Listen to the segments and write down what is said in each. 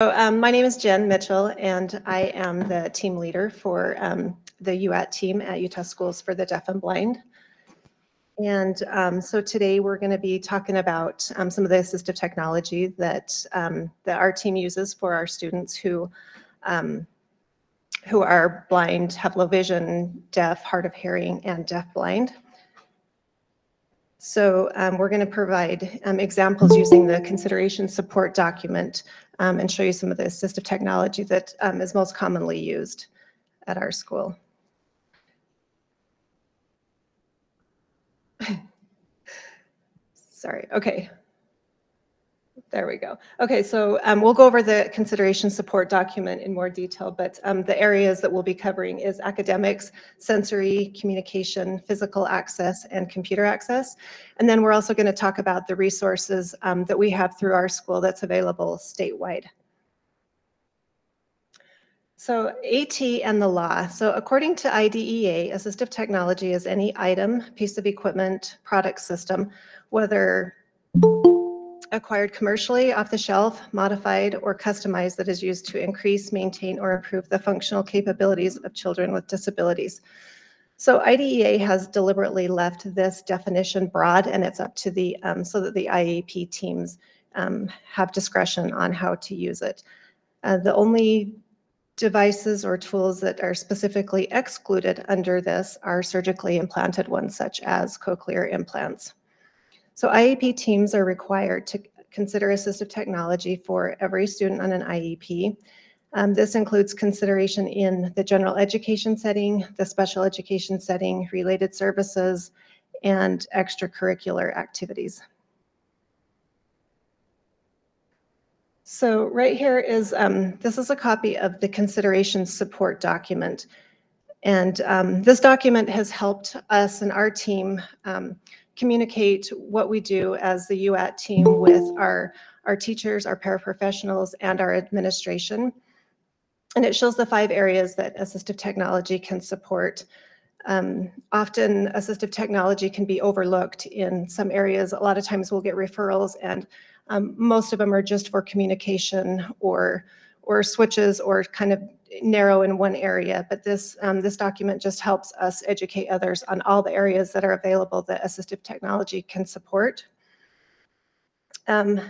So, um, my name is Jen Mitchell, and I am the team leader for um, the UAT team at Utah Schools for the Deaf and Blind. And um, so today we're going to be talking about um, some of the assistive technology that um, that our team uses for our students who um, who are blind, have low vision, deaf, hard of hearing, and deaf blind. So um, we're going to provide um, examples using the consideration support document um, and show you some of the assistive technology that um, is most commonly used at our school. Sorry, okay. There we go. Okay, so um, we'll go over the consideration support document in more detail, but um, the areas that we'll be covering is academics, sensory, communication, physical access, and computer access. And then we're also going to talk about the resources um, that we have through our school that's available statewide. So AT and the law. So according to IDEA, assistive technology is any item, piece of equipment, product system, whether acquired commercially off the shelf, modified, or customized that is used to increase, maintain, or improve the functional capabilities of children with disabilities. So IDEA has deliberately left this definition broad and it's up to the, um, so that the IEP teams um, have discretion on how to use it. Uh, the only devices or tools that are specifically excluded under this are surgically implanted ones such as cochlear implants. So IEP teams are required to consider assistive technology for every student on an IEP. Um, this includes consideration in the general education setting, the special education setting, related services, and extracurricular activities. So right here is, um, this is a copy of the consideration support document. And um, this document has helped us and our team um, communicate what we do as the UAT team with our, our teachers, our paraprofessionals, and our administration. And it shows the five areas that assistive technology can support. Um, often assistive technology can be overlooked in some areas. A lot of times we'll get referrals and um, most of them are just for communication or or switches or kind of narrow in one area, but this, um, this document just helps us educate others on all the areas that are available that assistive technology can support. Um,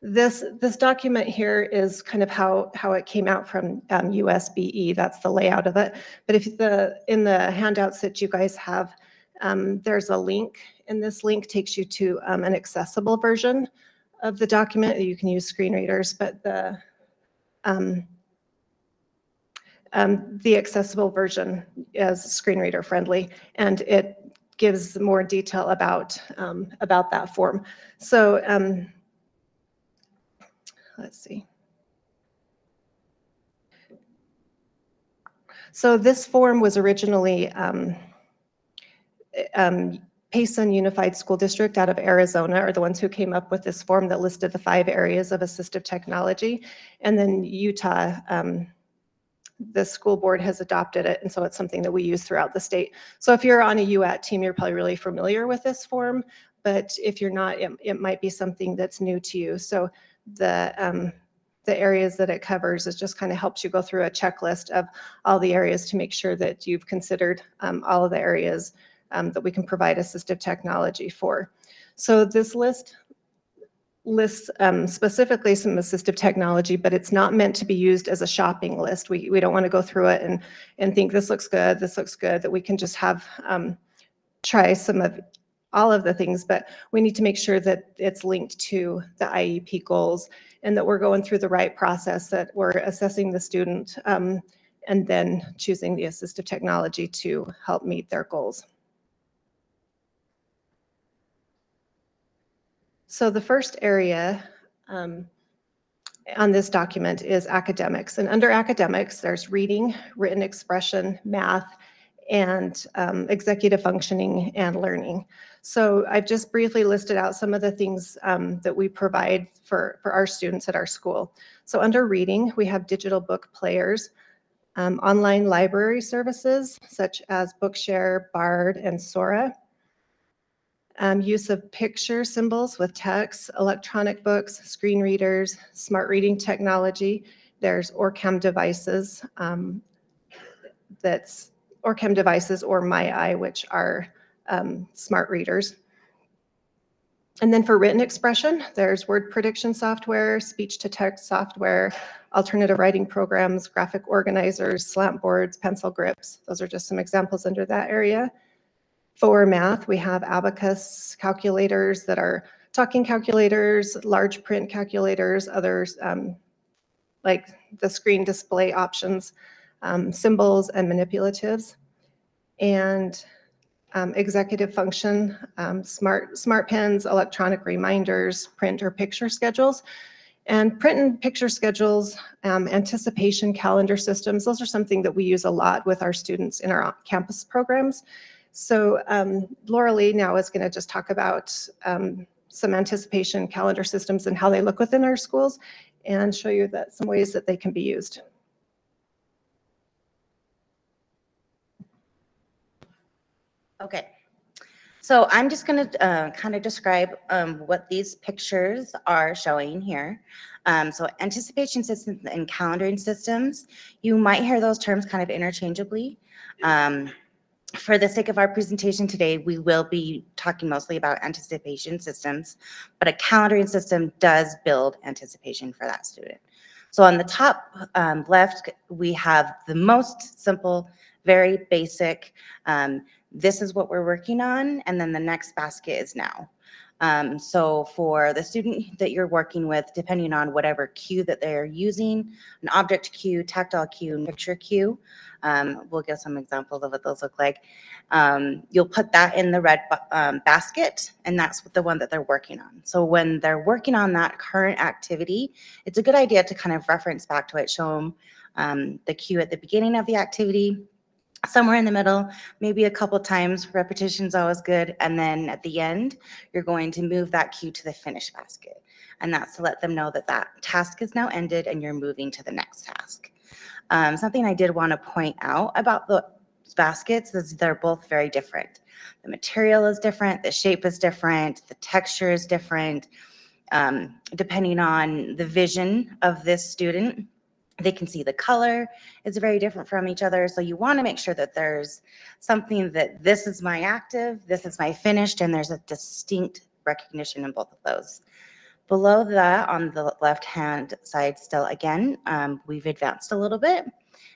this, this document here is kind of how, how it came out from um, USBE. That's the layout of it. But if the in the handouts that you guys have, um, there's a link, and this link takes you to um, an accessible version of the document. You can use screen readers, but the um, um, the accessible version is screen reader friendly, and it gives more detail about um, about that form. So um, let's see. So this form was originally um, um, Payson Unified School District out of Arizona are the ones who came up with this form that listed the five areas of assistive technology. And then Utah um, the school board has adopted it, and so it's something that we use throughout the state. So if you're on a UAT team, you're probably really familiar with this form, but if you're not, it, it might be something that's new to you. So the um, the areas that it covers is just kind of helps you go through a checklist of all the areas to make sure that you've considered um, all of the areas um, that we can provide assistive technology for. So this list lists um, specifically some assistive technology, but it's not meant to be used as a shopping list. We, we don't want to go through it and, and think this looks good, this looks good, that we can just have um, try some of all of the things, but we need to make sure that it's linked to the IEP goals and that we're going through the right process, that we're assessing the student um, and then choosing the assistive technology to help meet their goals. So the first area um, on this document is academics. And under academics, there's reading, written expression, math, and um, executive functioning and learning. So I've just briefly listed out some of the things um, that we provide for, for our students at our school. So under reading, we have digital book players, um, online library services such as Bookshare, Bard, and Sora, um, use of picture symbols with text, electronic books, screen readers, smart reading technology. There's OrCam devices um, that's OrCam devices or MyEye, which are um, smart readers. And then for written expression, there's word prediction software, speech to text software, alternative writing programs, graphic organizers, slant boards, pencil grips. Those are just some examples under that area. For math, we have abacus calculators that are talking calculators, large print calculators, others um, like the screen display options, um, symbols and manipulatives. And um, executive function, um, smart, smart pens, electronic reminders, print or picture schedules. And print and picture schedules, um, anticipation calendar systems, those are something that we use a lot with our students in our campus programs. So um, Laura Lee now is going to just talk about um, some anticipation calendar systems and how they look within our schools and show you that some ways that they can be used. Okay, so I'm just going to uh, kind of describe um, what these pictures are showing here. Um, so anticipation systems and calendaring systems, you might hear those terms kind of interchangeably. Um, for the sake of our presentation today, we will be talking mostly about anticipation systems, but a calendaring system does build anticipation for that student. So on the top um, left, we have the most simple, very basic, um, this is what we're working on, and then the next basket is now. Um, so for the student that you're working with, depending on whatever cue that they're using, an object cue, tactile cue, and picture cue, um, we'll give some examples of what those look like. Um, you'll put that in the red um, basket, and that's the one that they're working on. So when they're working on that current activity, it's a good idea to kind of reference back to it, show them um, the cue at the beginning of the activity, somewhere in the middle, maybe a couple times. Repetition is always good. And then at the end, you're going to move that cue to the finish basket. And that's to let them know that that task is now ended and you're moving to the next task. Um, something I did want to point out about the baskets is they're both very different. The material is different, the shape is different, the texture is different. Um, depending on the vision of this student, they can see the color is very different from each other. So you want to make sure that there's something that this is my active, this is my finished, and there's a distinct recognition in both of those. Below that, on the left-hand side still, again, um, we've advanced a little bit.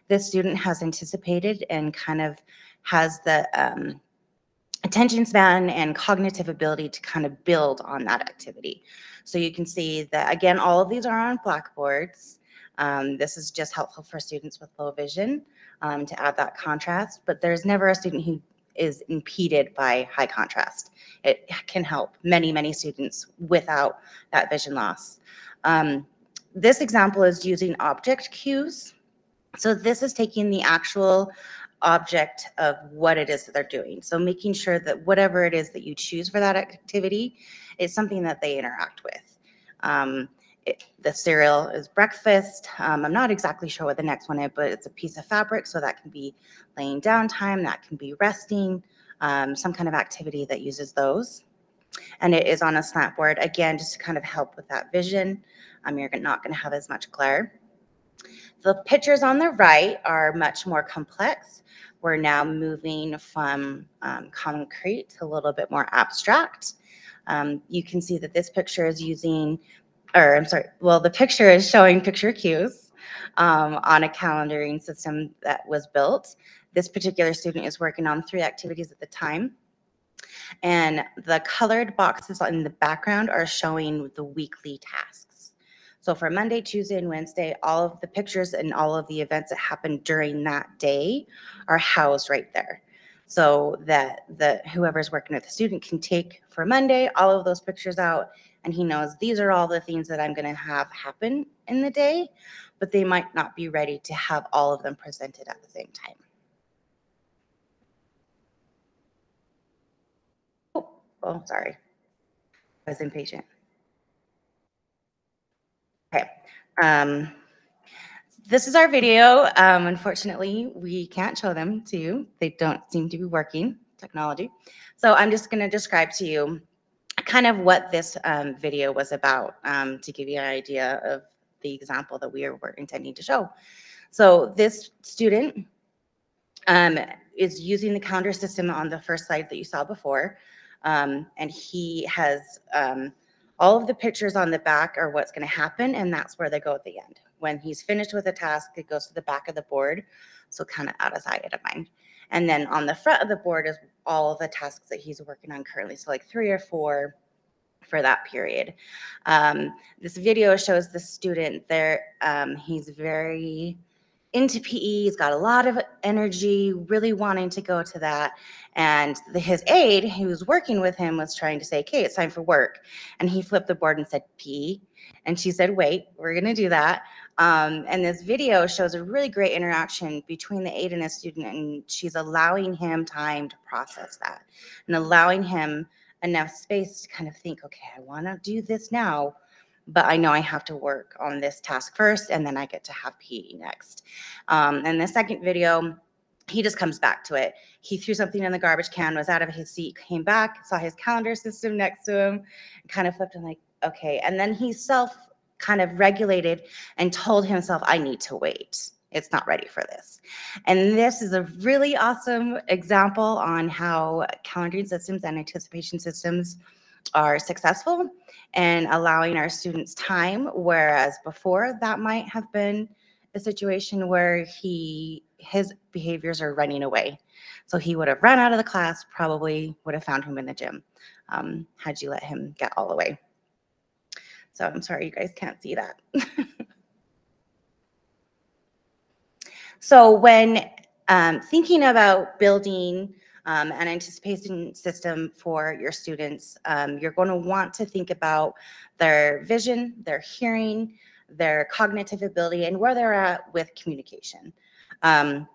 This student has anticipated and kind of has the um, attention span and cognitive ability to kind of build on that activity. So you can see that, again, all of these are on blackboards. Um, this is just helpful for students with low vision um, to add that contrast, but there's never a student who is impeded by high contrast. It can help many, many students without that vision loss. Um, this example is using object cues. So this is taking the actual object of what it is that they're doing. So making sure that whatever it is that you choose for that activity is something that they interact with. Um, it, the cereal is breakfast. Um, I'm not exactly sure what the next one is, but it's a piece of fabric. So that can be laying down time, that can be resting, um, some kind of activity that uses those. And it is on a slant board, again, just to kind of help with that vision. Um, you're not going to have as much glare. The pictures on the right are much more complex. We're now moving from um, concrete to a little bit more abstract. Um, you can see that this picture is using or I'm sorry, well, the picture is showing picture cues um, on a calendaring system that was built. This particular student is working on three activities at the time. And the colored boxes in the background are showing the weekly tasks. So for Monday, Tuesday, and Wednesday, all of the pictures and all of the events that happened during that day are housed right there. So that the whoever's working with the student can take for Monday all of those pictures out and he knows these are all the things that I'm going to have happen in the day, but they might not be ready to have all of them presented at the same time. Oh, oh sorry. I was impatient. Okay. Um, this is our video. Um, unfortunately, we can't show them to you. They don't seem to be working, technology. So I'm just going to describe to you kind of what this um, video was about um, to give you an idea of the example that we are, were intending to show. So this student um, is using the calendar system on the first slide that you saw before. Um, and he has um, all of the pictures on the back are what's going to happen, and that's where they go at the end. When he's finished with a task, it goes to the back of the board, so kind of out of sight, out of mind. And then on the front of the board is all of the tasks that he's working on currently, so like three or four for that period. Um, this video shows the student there. Um, he's very into PE. He's got a lot of energy, really wanting to go to that. And the, his aide, who was working with him, was trying to say, "Okay, it's time for work." And he flipped the board and said, "PE." And she said, "Wait, we're going to do that." Um, and this video shows a really great interaction between the aide and the student, and she's allowing him time to process that, and allowing him enough space to kind of think, "Okay, I want to do this now." but I know I have to work on this task first and then I get to have PE next. Um, and the second video, he just comes back to it. He threw something in the garbage can, was out of his seat, came back, saw his calendar system next to him, kind of flipped and like, okay. And then he self kind of regulated and told himself, I need to wait. It's not ready for this. And this is a really awesome example on how calendaring systems and anticipation systems are successful and allowing our students time, whereas before that might have been a situation where he his behaviors are running away. So he would have run out of the class, probably would have found him in the gym um, had you let him get all the way. So I'm sorry you guys can't see that. so when um, thinking about building um, an anticipation system for your students. Um, you're going to want to think about their vision, their hearing, their cognitive ability, and where they're at with communication. Um,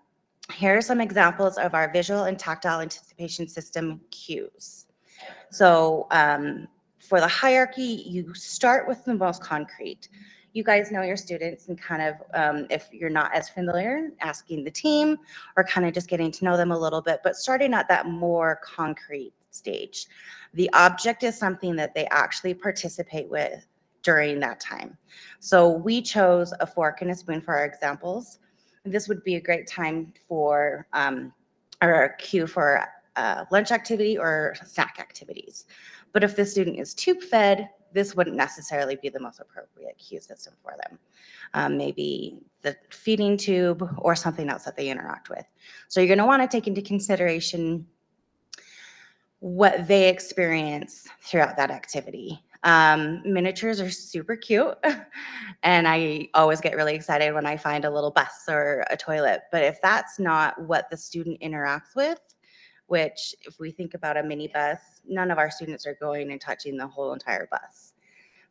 here are some examples of our visual and tactile anticipation system cues. So um, for the hierarchy, you start with the most concrete you guys know your students and kind of, um, if you're not as familiar, asking the team or kind of just getting to know them a little bit, but starting at that more concrete stage. The object is something that they actually participate with during that time. So we chose a fork and a spoon for our examples. This would be a great time for um, a cue for uh, lunch activity or snack activities. But if the student is tube fed, this wouldn't necessarily be the most appropriate cue system for them. Um, maybe the feeding tube or something else that they interact with. So you're going to want to take into consideration what they experience throughout that activity. Um, miniatures are super cute, and I always get really excited when I find a little bus or a toilet. But if that's not what the student interacts with, which if we think about a minibus, none of our students are going and touching the whole entire bus.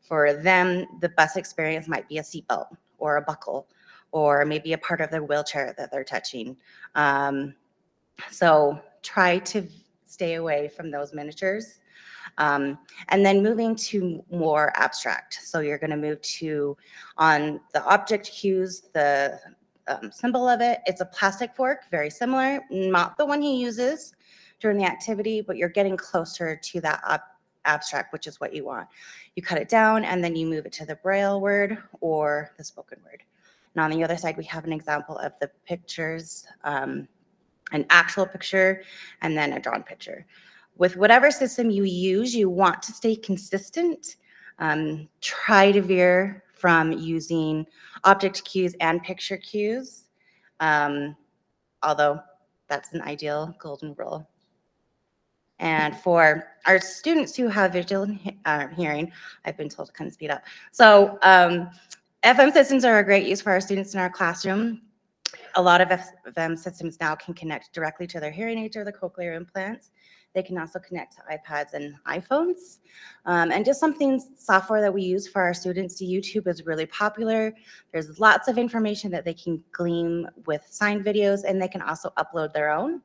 For them, the bus experience might be a seatbelt or a buckle or maybe a part of their wheelchair that they're touching. Um, so try to stay away from those miniatures. Um, and then moving to more abstract. So you're going to move to on the object cues, the um, symbol of it. It's a plastic fork, very similar, not the one he uses, during the activity, but you're getting closer to that ab abstract, which is what you want. You cut it down and then you move it to the braille word or the spoken word. And on the other side, we have an example of the pictures, um, an actual picture, and then a drawn picture. With whatever system you use, you want to stay consistent. Um, try to veer from using object cues and picture cues, um, although that's an ideal golden rule. And for our students who have visual uh, hearing, I've been told to kind of speed up. So um, FM systems are a great use for our students in our classroom. A lot of FM systems now can connect directly to their hearing aids or the cochlear implants. They can also connect to iPads and iPhones. Um, and just something software that we use for our students, YouTube is really popular. There's lots of information that they can glean with signed videos and they can also upload their own.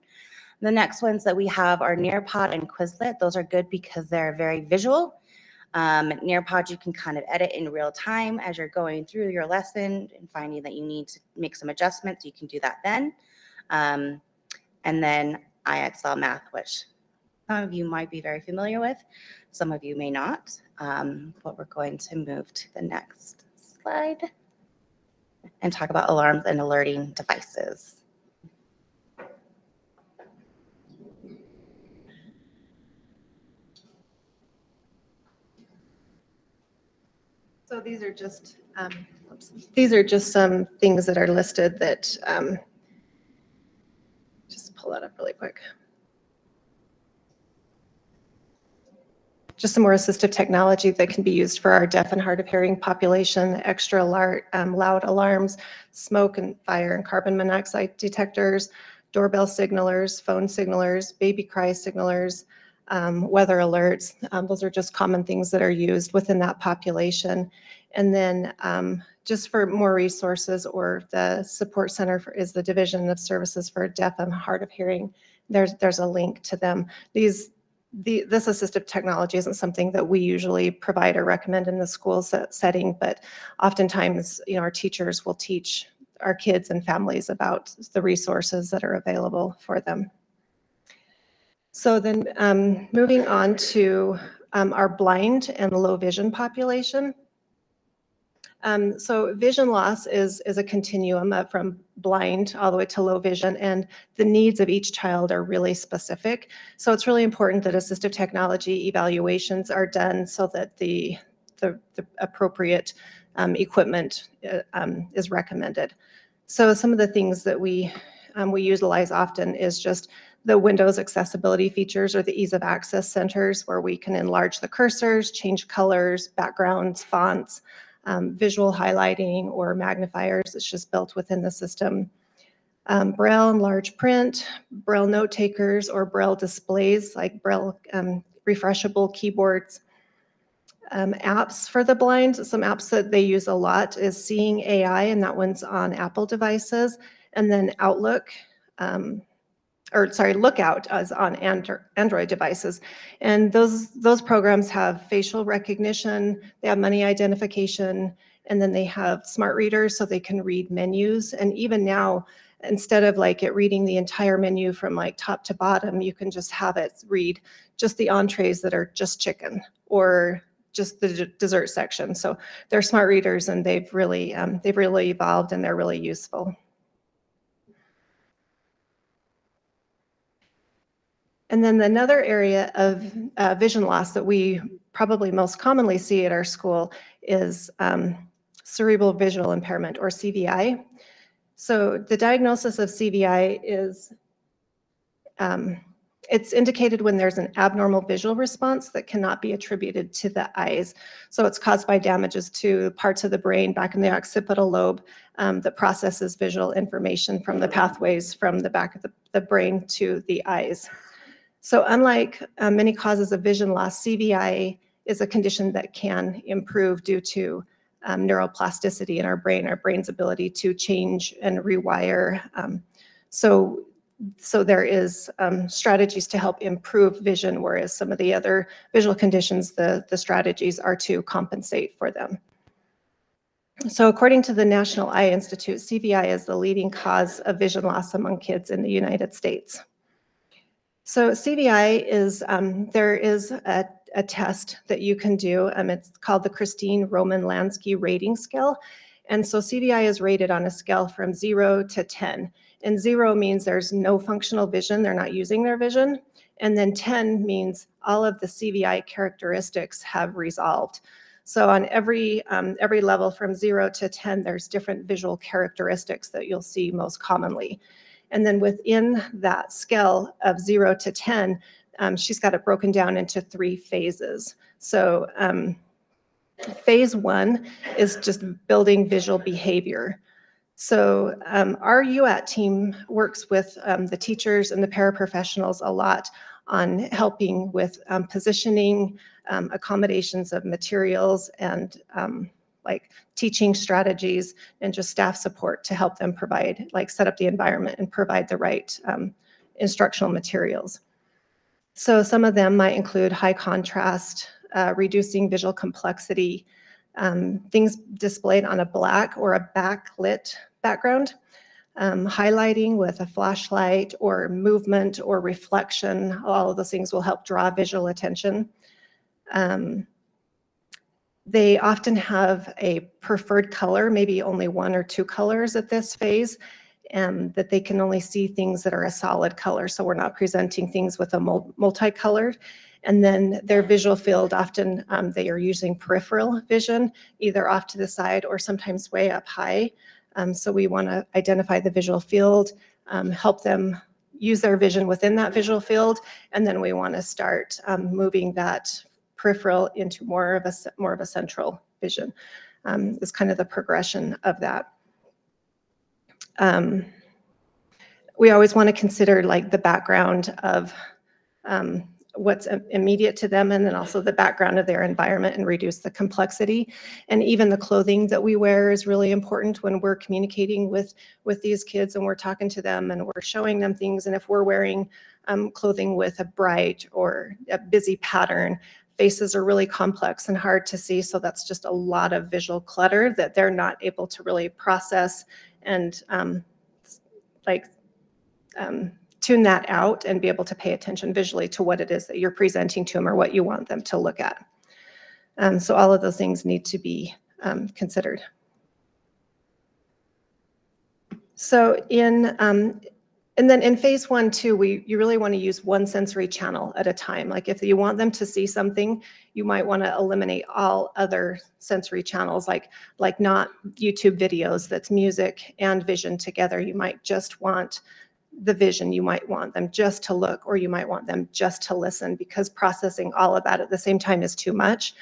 The next ones that we have are Nearpod and Quizlet. Those are good because they're very visual. Um, Nearpod, you can kind of edit in real time as you're going through your lesson and finding that you need to make some adjustments. You can do that then. Um, and then IXL math, which some of you might be very familiar with, some of you may not. Um, but we're going to move to the next slide and talk about alarms and alerting devices. So these are just, um, these are just some things that are listed that, um, just pull that up really quick. Just some more assistive technology that can be used for our deaf and hard of hearing population, extra alert, um, loud alarms, smoke and fire and carbon monoxide detectors, doorbell signalers, phone signalers, baby cry signalers, um, weather alerts. Um, those are just common things that are used within that population. And then um, just for more resources or the support center for, is the Division of Services for Deaf and Hard of Hearing. There's, there's a link to them. These, the, this assistive technology isn't something that we usually provide or recommend in the school set, setting, but oftentimes, you know, our teachers will teach our kids and families about the resources that are available for them. So then um, moving on to um, our blind and low vision population. Um, so vision loss is, is a continuum of from blind all the way to low vision and the needs of each child are really specific. So it's really important that assistive technology evaluations are done so that the, the, the appropriate um, equipment uh, um, is recommended. So some of the things that we, um, we utilize often is just the Windows accessibility features or the ease of access centers where we can enlarge the cursors, change colors, backgrounds, fonts, um, visual highlighting or magnifiers. It's just built within the system. Um, Braille and large print, Braille note takers or Braille displays like Braille um, refreshable keyboards. Um, apps for the blind, some apps that they use a lot is Seeing AI and that one's on Apple devices. And then Outlook, um, or sorry, Lookout as on Android devices. And those, those programs have facial recognition, they have money identification, and then they have smart readers so they can read menus. And even now, instead of like it reading the entire menu from like top to bottom, you can just have it read just the entrees that are just chicken or just the dessert section. So they're smart readers and they've really, um, they've really evolved and they're really useful. And then another area of uh, vision loss that we probably most commonly see at our school is um, cerebral visual impairment or CVI. So the diagnosis of CVI is, um, it's indicated when there's an abnormal visual response that cannot be attributed to the eyes. So it's caused by damages to parts of the brain back in the occipital lobe um, that processes visual information from the pathways from the back of the, the brain to the eyes. So unlike uh, many causes of vision loss, CVI is a condition that can improve due to um, neuroplasticity in our brain, our brain's ability to change and rewire. Um, so, so there is um, strategies to help improve vision, whereas some of the other visual conditions, the, the strategies are to compensate for them. So according to the National Eye Institute, CVI is the leading cause of vision loss among kids in the United States. So CVI is, um, there is a, a, test that you can do. Um, it's called the Christine Roman Lampert Rating Scale. And so CVI is rated on a scale from zero to 10. And zero means there's no functional vision, they're not using their vision. And then 10 means all of the CVI characteristics have resolved. So on every, um, every level from zero to 10, there's different visual characteristics that you'll see most commonly. And then within that scale of zero to 10, um, she's got it broken down into three phases. So um, phase one is just building visual behavior. So um, our UAT team works with um, the teachers and the paraprofessionals a lot on helping with um, positioning, um, accommodations of materials, and like teaching strategies and just staff support to help them provide, like set up the environment and provide the right um, instructional materials. So some of them might include high contrast, uh, reducing visual complexity, um, things displayed on a black or a backlit background, Um, highlighting with a flashlight or movement or reflection, all of those things will help draw visual attention. Um, they often have a preferred color, maybe only one or two colors at this phase, and that they can only see things that are a solid color. So we're not presenting things with a mul- multicolored. And then their visual field, often um, they are using peripheral vision, either off to the side or sometimes way up high. Um, so we want to identify the visual field, um, help them use their vision within that visual field, and then we want to start um, moving that peripheral into more of a more of a central vision. Um, is kind of the progression of that. Um, we always want to consider like the background of um, what's immediate to them and then also the background of their environment and reduce the complexity. And even the clothing that we wear is really important when we're communicating with, with these kids and we're talking to them and we're showing them things. And if we're wearing um, clothing with a bright or a busy pattern, faces are really complex and hard to see. So that's just a lot of visual clutter that they're not able to really process and um, like um, tune that out and be able to pay attention visually to what it is that you're presenting to them or what you want them to look at. Um, so all of those things need to be um, considered. So in, um, and then in phase one, too, we, you really want to use one sensory channel at a time. Like if you want them to see something, you might want to eliminate all other sensory channels, like, like not YouTube videos that's music and vision together. You might just want the vision, you might want them just to look, or you might want them just to listen because processing all of that at the same time is too much.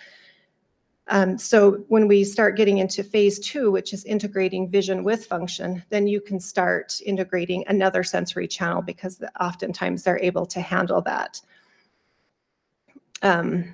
Um, so when we start getting into phase two, which is integrating vision with function, then you can start integrating another sensory channel because oftentimes they're able to handle that. Um,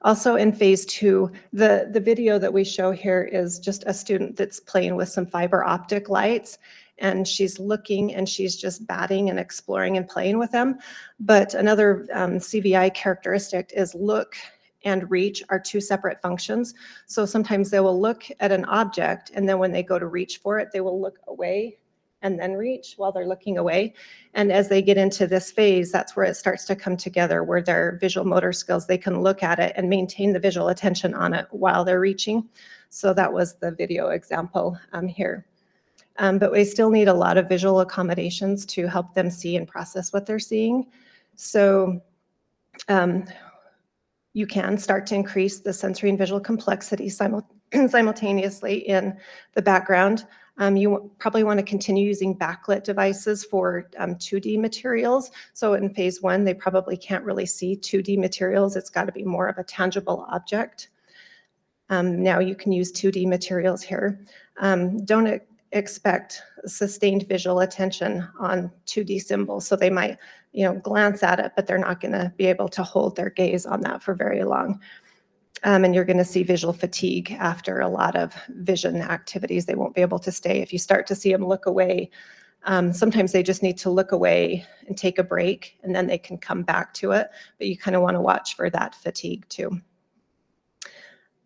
also in phase two, the, the video that we show here is just a student that's playing with some fiber optic lights and she's looking and she's just batting and exploring and playing with them. But another um, CVI characteristic is look and reach are two separate functions. So sometimes they will look at an object and then when they go to reach for it, they will look away and then reach while they're looking away. And as they get into this phase, that's where it starts to come together, where their visual motor skills, they can look at it and maintain the visual attention on it while they're reaching. So that was the video example um, here. Um, but we still need a lot of visual accommodations to help them see and process what they're seeing. So um, you can start to increase the sensory and visual complexity simul- simultaneously in the background. Um, you probably want to continue using backlit devices for um, 2D materials. So in phase one, they probably can't really see 2D materials. It's got to be more of a tangible object. Um, now you can use 2D materials here. Um, don't expect sustained visual attention on 2D symbols. So they might, you know, glance at it, but they're not going to be able to hold their gaze on that for very long. Um, and you're going to see visual fatigue after a lot of vision activities. They won't be able to stay. If you start to see them look away, um, sometimes they just need to look away and take a break, and then they can come back to it. But you kind of want to watch for that fatigue too.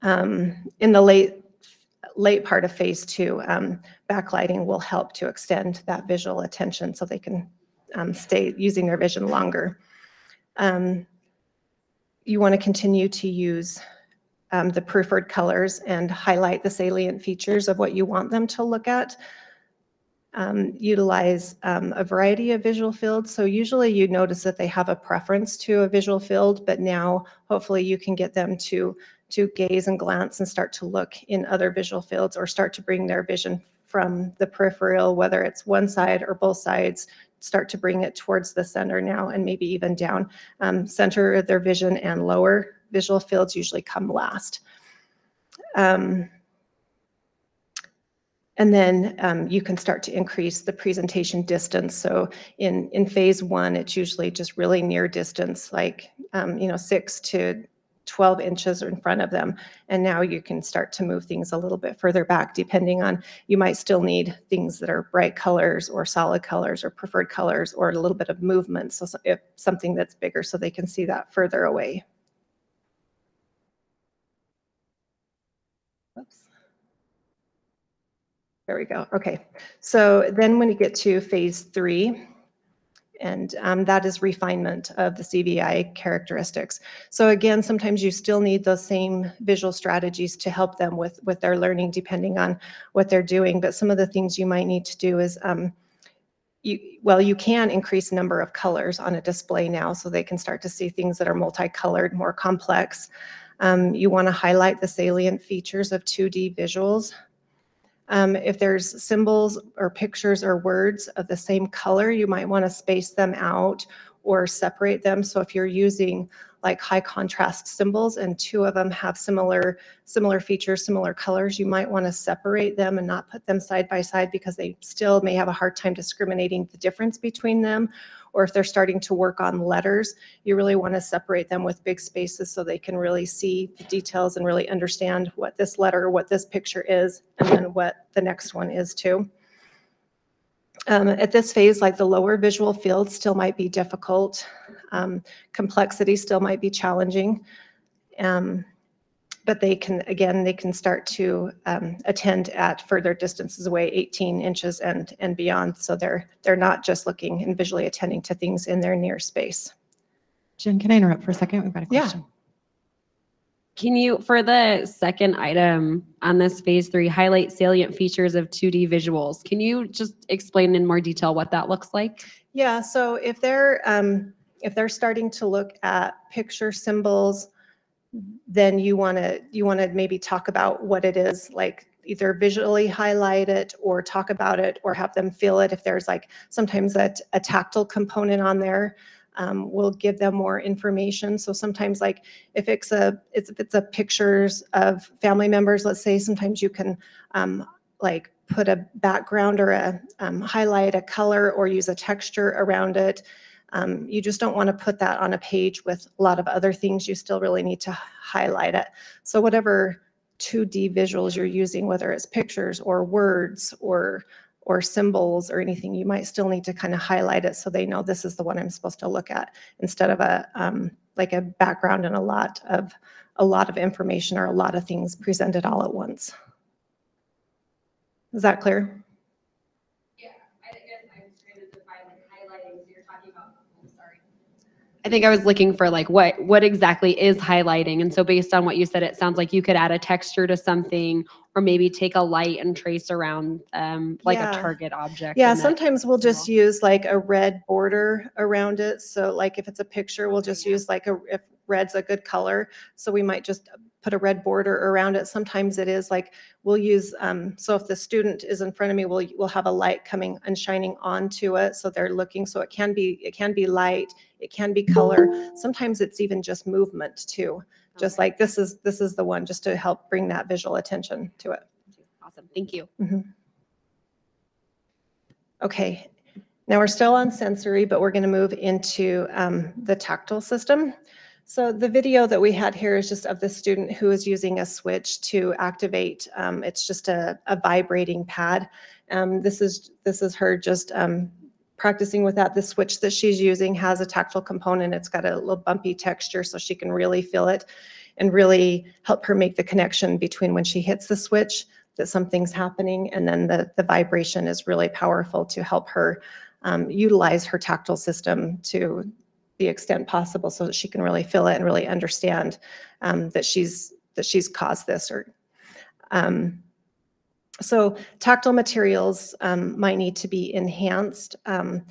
Um, in the late late part of phase two, um, backlighting will help to extend that visual attention so they can um, stay using their vision longer. Um, you want to continue to use um, the preferred colors and highlight the salient features of what you want them to look at. Um, utilize um, a variety of visual fields. So usually you notice that they have a preference to a visual field, but now hopefully you can get them to to gaze and glance and start to look in other visual fields or start to bring their vision from the peripheral, whether it's one side or both sides, start to bring it towards the center now and maybe even down. Um, center of their vision and lower visual fields usually come last. Um, and then um, you can start to increase the presentation distance. So in, in phase one, it's usually just really near distance, like, um, you know, six to 12 inches in front of them. And now you can start to move things a little bit further back, depending on, you might still need things that are bright colors or solid colors or preferred colors or a little bit of movement. So if something that's bigger so they can see that further away. Oops. There we go. Okay. So then when you get to phase three, and um, that is refinement of the CVI characteristics. So again, sometimes you still need those same visual strategies to help them with, with their learning depending on what they're doing. But some of the things you might need to do is, um, you, well, you can increase number of colors on a display now so they can start to see things that are multicolored, more complex. Um, you want to highlight the salient features of 2D visuals. Um, if there's symbols or pictures or words of the same color, you might want to space them out or separate them. So if you're using like high contrast symbols and two of them have similar similar features, similar colors, you might want to separate them and not put them side by side because they still may have a hard time discriminating the difference between them. Or if they're starting to work on letters, you really want to separate them with big spaces so they can really see the details and really understand what this letter, what this picture is, and then what the next one is too. Um, at this phase, like the lower visual field still might be difficult. Um, complexity still might be challenging. Um, but they can, again, they can start to um, attend at further distances away, 18 inches and, and beyond. So they're, they're not just looking and visually attending to things in their near space. Jen, can I interrupt for a second? We've got a Yeah. question. Can you, for the second item on this phase three, highlight salient features of 2D visuals? Can you just explain in more detail what that looks like? Yeah, so if they're, um, if they're starting to look at picture symbols, then you want to, you want to maybe talk about what it is, like either visually highlight it or talk about it or have them feel it. If there's like sometimes a, a tactile component on there, um, will give them more information. So sometimes like if it's a, it's, if it's a pictures of family members, let's say, sometimes you can um, like put a background or a um, highlight a color or use a texture around it. Um, you just don't want to put that on a page with a lot of other things. You still really need to highlight it. So whatever 2D visuals you're using, whether it's pictures or words or or symbols or anything, you might still need to kind of highlight it so they know this is the one I'm supposed to look at instead of a um, like a background and a lot of a lot of information or a lot of things presented all at once. Is that clear? Yeah, I guess I'm trying to define like highlighting, so you're talking about, I'm sorry. I think I was looking for like what, what exactly is highlighting? And so based on what you said, it sounds like you could add a texture to something or maybe take a light and trace around, um, like Yeah. a target object. Yeah, sometimes we'll just use like a red border around it. So like if it's a picture, we'll just use like a, if red's a good color. So we might just put a red border around it. Sometimes it is like, we'll use, um, so if the student is in front of me, we'll, we'll have a light coming and shining onto it. So they're looking, so it can be, it can be light, it can be color. Sometimes it's even just movement too. Just Okay. like this is, this is the one, just to help bring that visual attention to it. Awesome, thank you. Okay, now we're still on sensory, but we're going to move into um, the tactile system. So the video that we had here is just of the student who is using a switch to activate. um, It's just a, a vibrating pad. Um, This is, this is her just um, practicing with that. The switch that she's using has a tactile component. It's got a little bumpy texture so she can really feel it and really help her make the connection between when she hits the switch that something's happening and then the, the vibration is really powerful to help her um, utilize her tactile system to the extent possible so that she can really feel it and really understand um, that she's that she's caused this or um, so tactile materials um, might need to be enhanced um,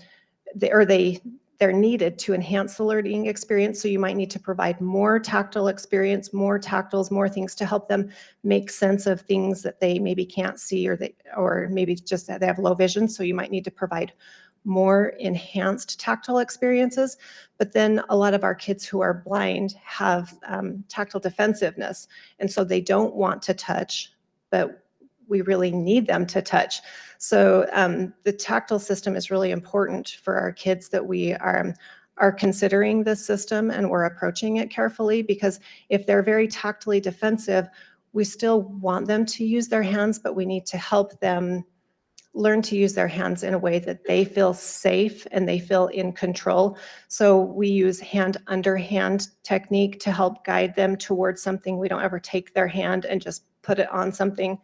they, or they they're needed to enhance the learning experience. So you might need to provide more tactile experience more tactiles more things to help them make sense of things that they maybe can't see or they or maybe just that they have low vision. So you might need to provide more enhanced tactile experiences but then a lot of our kids who are blind have um, tactile defensiveness and so they don't want to touch but we really need them to touch. So um, the tactile system is really important for our kids that we are are considering this system and we're approaching it carefully because if they're very tactily defensive we still want them to use their hands, but we need to help them learn to use their hands in a way that they feel safe and they feel in control. So we use hand under hand technique to help guide them towards something. We don't ever take their hand and just put it on something.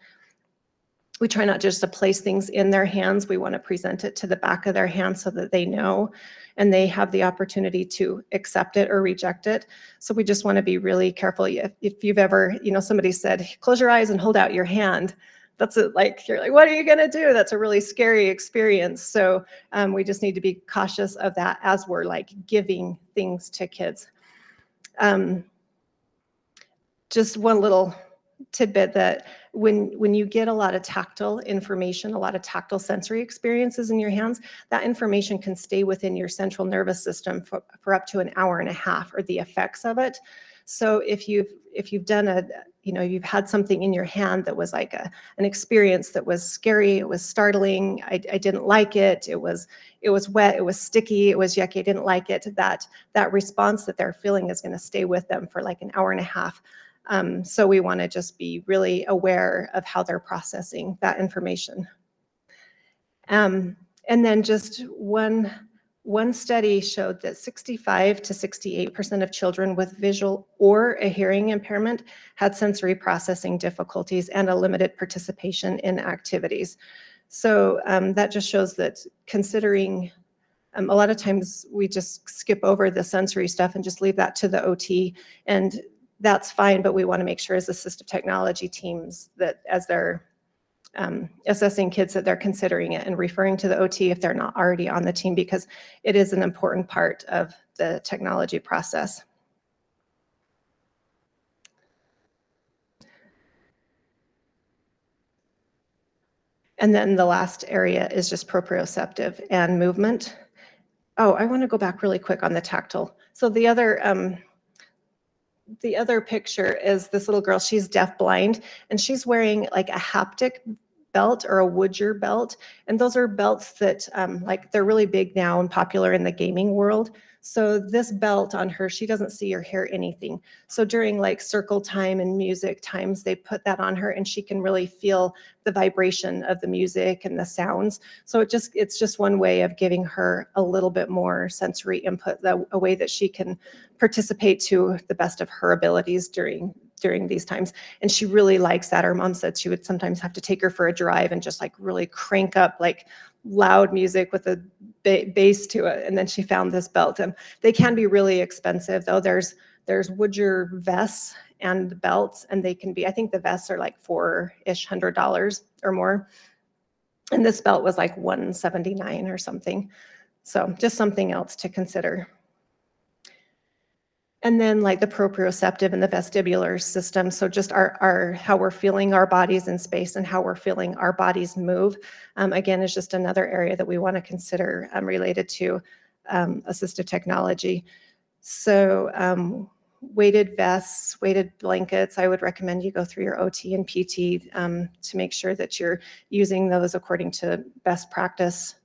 we try not just to place things in their hands, we want to present it to the back of their hand so that they know and they have the opportunity to accept it or reject it. So we just want to be really careful. If, if you've ever, you know, somebody said, close your eyes and hold out your hand. That's a, like, you're like, what are you going to do? That's a really scary experience. So um, we just need to be cautious of that as we're like giving things to kids. Um, just one little tidbit that when when you get a lot of tactile information a lot of tactile sensory experiences in your hands that information can stay within your central nervous system for, for up to an hour and a half or the effects of it so if you've if you've done a you know you've had something in your hand that was like a an experience that was scary it was startling I, I didn't like it it was it was wet it was sticky it was yucky i didn't like it that that response that they're feeling is going to stay with them for like an hour and a half um, so we want to just be really aware of how they're processing that information. Um, and then just one, one study showed that 65 to 68% of children with visual or a hearing impairment had sensory processing difficulties and a limited participation in activities. So um, that just shows that considering um, a lot of times we just skip over the sensory stuff and just leave that to the OT. And that's fine, but we want to make sure as assistive technology teams that as they're um, assessing kids that they're considering it and referring to the OT if they're not already on the team because it is an important part of the technology process. And then the last area is just proprioceptive and movement. Oh, I want to go back really quick on the tactile. So the other um, the other picture is this little girl, she's deaf blind, and she's wearing like a haptic belt or a Woojer belt. And those are belts that um, like they're really big now and popular in the gaming world. So this belt on her, she doesn't see or hear anything. So during like circle time and music times, they put that on her and she can really feel the vibration of the music and the sounds. So it just it's just one way of giving her a little bit more sensory input, a way that she can participate to the best of her abilities during during these times. And she really likes that. Her mom said she would sometimes have to take her for a drive and just like really crank up like loud music with a ba bass to it. And then she found this belt. And they can be really expensive though. There's there's Woojer vests and belts, and they can be, I think the vests are like four-ish hundred dollars or more. And this belt was like 179 or something. So just something else to consider. And then like the proprioceptive and the vestibular system. So just our, our how we're feeling our bodies in space and how we're feeling our bodies move. Um, again, is just another area that we want to consider um, related to um, assistive technology. So um, weighted vests, weighted blankets, I would recommend you go through your OT and PT um, to make sure that you're using those according to best practice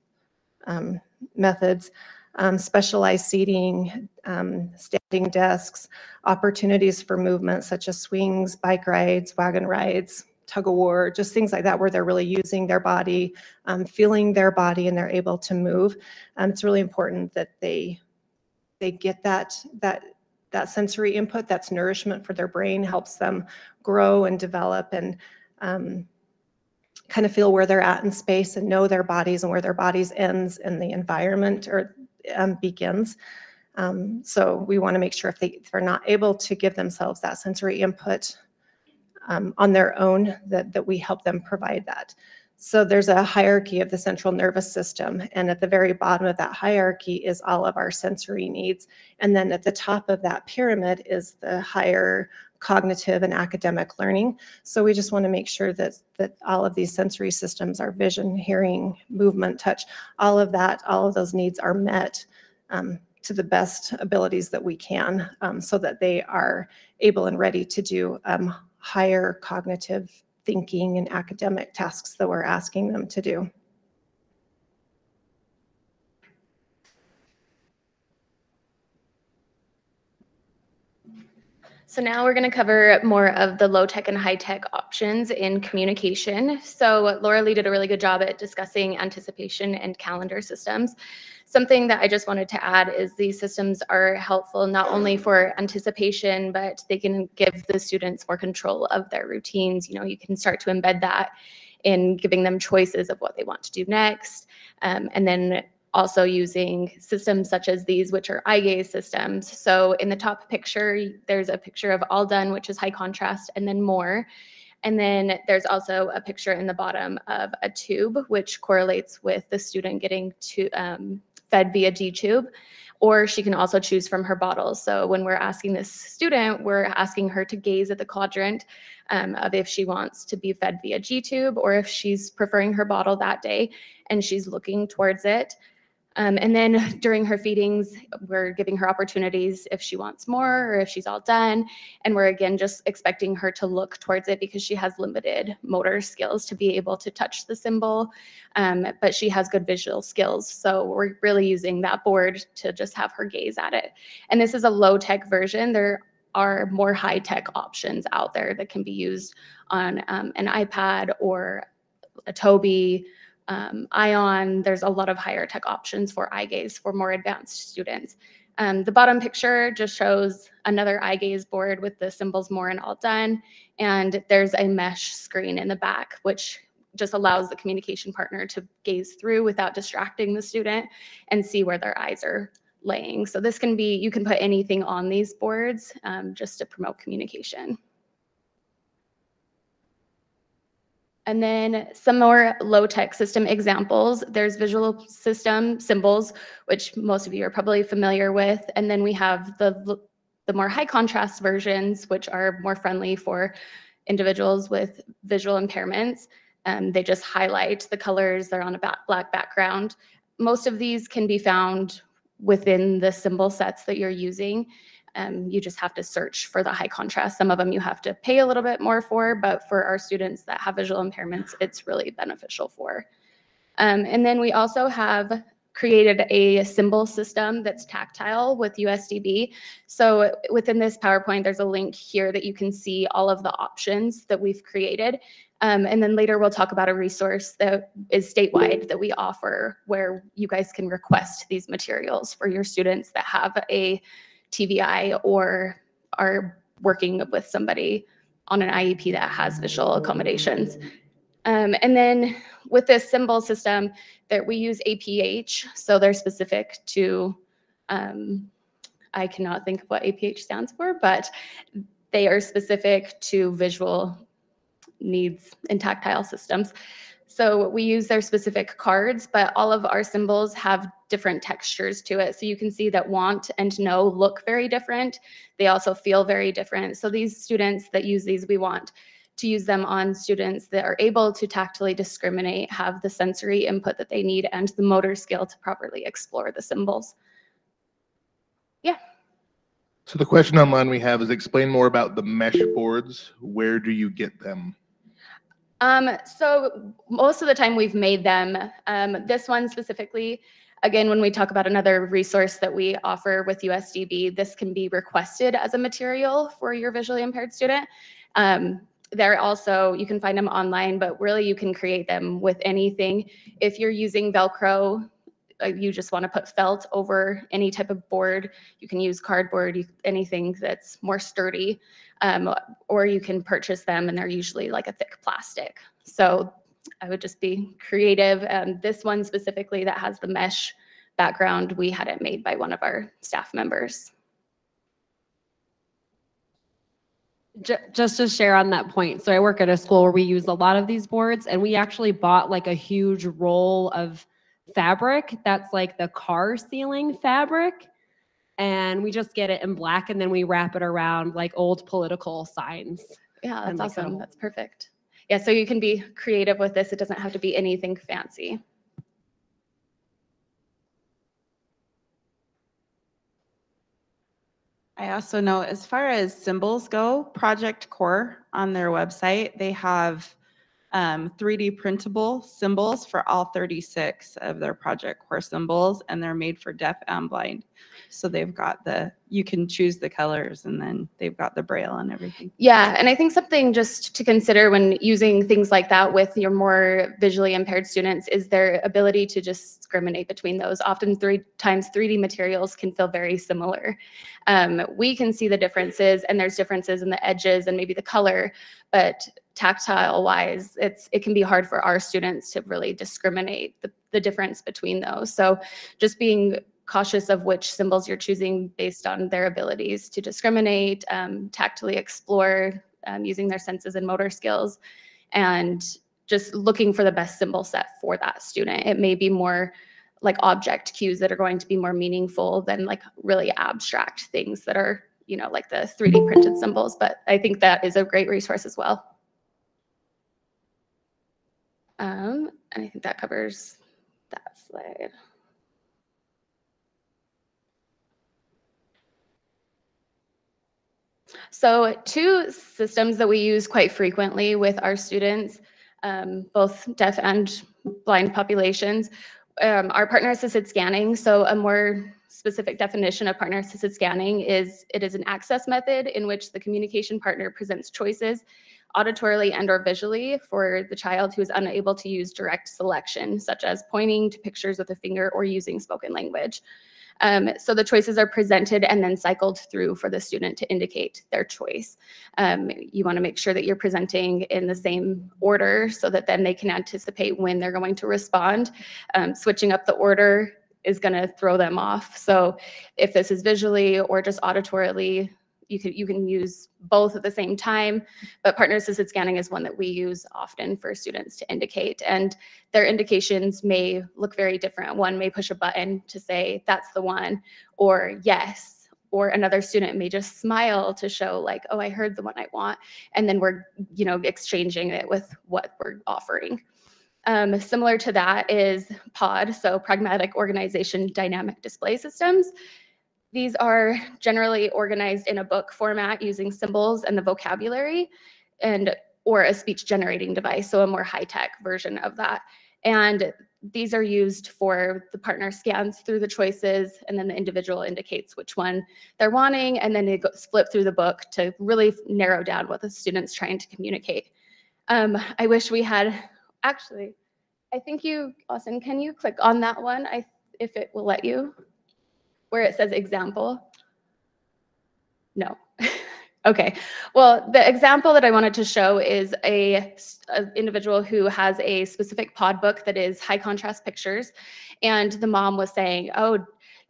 um, methods um, specialized seating, um, standing desks, opportunities for movement such as swings, bike rides, wagon rides, tug of war, just things like that where they're really using their body, um, feeling their body and they're able to move. Um, it's really important that they they get that that that sensory input, that's nourishment for their brain, helps them grow and develop and um, kind of feel where they're at in space and know their bodies and where their bodies ends in the environment or um, begins. Um, so we want to make sure if, they, if they're not able to give themselves that sensory input um, on their own, that, that we help them provide that. So there's a hierarchy of the central nervous system. And at the very bottom of that hierarchy is all of our sensory needs. And then at the top of that pyramid is the higher cognitive and academic learning. So we just want to make sure that, that all of these sensory systems, our vision, hearing, movement, touch, all of that, all of those needs are met um, to the best abilities that we can um, so that they are able and ready to do um, higher cognitive thinking and academic tasks that we're asking them to do. So now we're going to cover more of the low tech and high tech options in communication. So Laura Lee did a really good job at discussing anticipation and calendar systems. Something that I just wanted to add is these systems are helpful not only for anticipation, but they can give the students more control of their routines. You know, you can start to embed that in giving them choices of what they want to do next. Um, and then also using systems such as these, which are eye gaze systems. So in the top picture, there's a picture of all done, which is high contrast, and then more. And then there's also a picture in the bottom of a tube, which correlates with the student getting to um, fed via G tube. Or she can also choose from her bottles. So when we're asking this student, we're asking her to gaze at the quadrant um, of if she wants to be fed via G tube or if she's preferring her bottle that day and she's looking towards it. Um, and then during her feedings, we're giving her opportunities if she wants more or if she's all done. And we're again just expecting her to look towards it because she has limited motor skills to be able to touch the symbol, um, but she has good visual skills. So we're really using that board to just have her gaze at it. And this is a low tech version. There are more high tech options out there that can be used on um, an iPad or a Tobii um, ION, there's a lot of higher tech options for eye gaze for more advanced students. Um, the bottom picture just shows another eye gaze board with the symbols more and all done. And there's a mesh screen in the back, which just allows the communication partner to gaze through without distracting the student and see where their eyes are laying. So this can be, you can put anything on these boards um, just to promote communication. And then some more low-tech system examples. There's visual system symbols, which most of you are probably familiar with. And then we have the, the more high contrast versions, which are more friendly for individuals with visual impairments. Um, they just highlight the colors, they're on a black background. Most of these can be found within the symbol sets that you're using. Um, you just have to search for the high contrast. Some of them you have to pay a little bit more for, but for our students that have visual impairments, it's really beneficial for. Um, and then we also have created a symbol system that's tactile with USDB. So within this PowerPoint, there's a link here that you can see all of the options that we've created. Um, and then later we'll talk about a resource that is statewide that we offer where you guys can request these materials for your students that have a TVI or are working with somebody on an IEP that has visual accommodations. Um, and then with this symbol system that we use APH, so they're specific to, um, I cannot think of what APH stands for, but they are specific to visual needs and tactile systems. So we use their specific cards, but all of our symbols have different textures to it. So you can see that want and know look very different. They also feel very different. So these students that use these, we want to use them on students that are able to tactily discriminate, have the sensory input that they need, and the motor skill to properly explore the symbols. Yeah. So the question online we have is explain more about the mesh boards. Where do you get them? Um, so most of the time we've made them. Um, this one specifically, again, when we talk about another resource that we offer with USDB, this can be requested as a material for your visually impaired student. Um, they're also, you can find them online, but really you can create them with anything. If you're using Velcro, you just want to put felt over any type of board. You can use cardboard, you, anything that's more sturdy, um, or you can purchase them and they're usually like a thick plastic. So I would just be creative. Um, this one specifically that has the mesh background, we had it made by one of our staff members. just to share on that point so i work at a school where we use a lot of these boards and we actually bought like a huge roll of fabric that's like the car ceiling fabric. And we just get it in black and then we wrap it around like old political signs. Yeah, And that's like a- awesome. That's perfect. Yeah, so you can be creative with this. It doesn't have to be anything fancy. I also know as far as symbols go, Project Core on their website, they have um, 3D printable symbols for all 36 of their Project Core symbols, and they're made for deaf and blind. So they've got the, you can choose the colors, and then they've got the braille and everything. Yeah, and I think something just to consider when using things like that with your more visually impaired students is their ability to discriminate between those. Often three times 3D materials can feel very similar. Um, we can see the differences and there's differences in the edges and maybe the color, but tactile wise, it's, it can be hard for our students to really discriminate the, the difference between those. So just being cautious of which symbols you're choosing based on their abilities to discriminate, um, tactily explore, um, using their senses and motor skills, and just looking for the best symbol set for that student. It may be more like object cues that are going to be more meaningful than like really abstract things that are, you know, like the 3D printed symbols. But I think that is a great resource as well. Um, and I think that covers that slide. So two systems that we use quite frequently with our students, um, both deaf and blind populations, um, are partner assisted scanning. So a more specific definition of partner assisted scanning is it is an access method in which the communication partner presents choices auditorily and or visually for the child who is unable to use direct selection, such as pointing to pictures with a finger or using spoken language. Um, so the choices are presented and then cycled through for the student to indicate their choice. Um, you want to make sure that you're presenting in the same order so that then they can anticipate when they're going to respond. Um, switching up the order is going to throw them off. So if this is visually or just auditorily, you can you can use both at the same time but partner assisted scanning is one that we use often for students to indicate and their indications may look very different. One may push a button to say that's the one or yes or another student may just smile to show like oh i heard the one i want and then we're you know exchanging it with what we're offering. Um, similar to that is pod so pragmatic organization dynamic display systems these are generally organized in a book format using symbols and the vocabulary and or a speech generating device, so a more high-tech version of that. And these are used for the partner scans through the choices and then the individual indicates which one they're wanting and then they go flip through the book to really narrow down what the student's trying to communicate. Um, I wish we had, actually, I think you, Austin, can you click on that one I, if it will let you? Where it says example? No. okay. Well, the example that I wanted to show is a, a, individual who has a specific pod book that is high contrast pictures. And the mom was saying, oh,